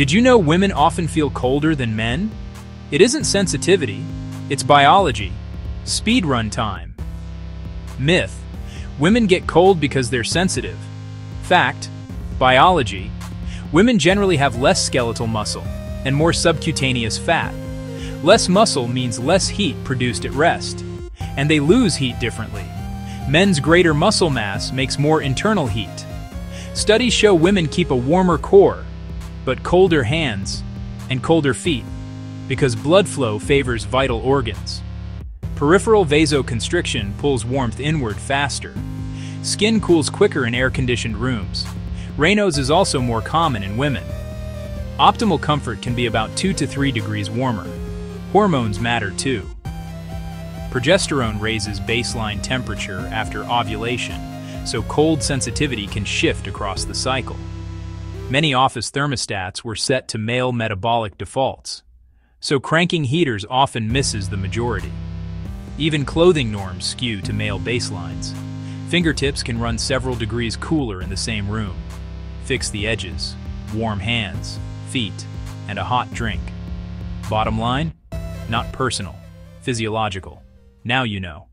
Did you know women often feel colder than men? It isn't sensitivity, it's biology. Speed run time. Myth. Women get cold because they're sensitive. Fact. Biology. Women generally have less skeletal muscle and more subcutaneous fat. Less muscle means less heat produced at rest, and they lose heat differently. Men's greater muscle mass makes more internal heat. Studies show women keep a warmer core, but colder hands and colder feet because blood flow favors vital organs. Peripheral vasoconstriction pulls warmth inward faster. Skin cools quicker in air-conditioned rooms. Raynaud's is also more common in women. Optimal comfort can be about 2 to 3 degrees warmer. Hormones matter too. Progesterone raises baseline temperature after ovulation, so cold sensitivity can shift across the cycle. Many office thermostats were set to male metabolic defaults, so cranking heaters often misses the majority. Even clothing norms skew to male baselines. Fingertips can run several degrees cooler in the same room. Fix the edges, warm hands, feet, and a hot drink. Bottom line? Not personal, physiological. Now you know.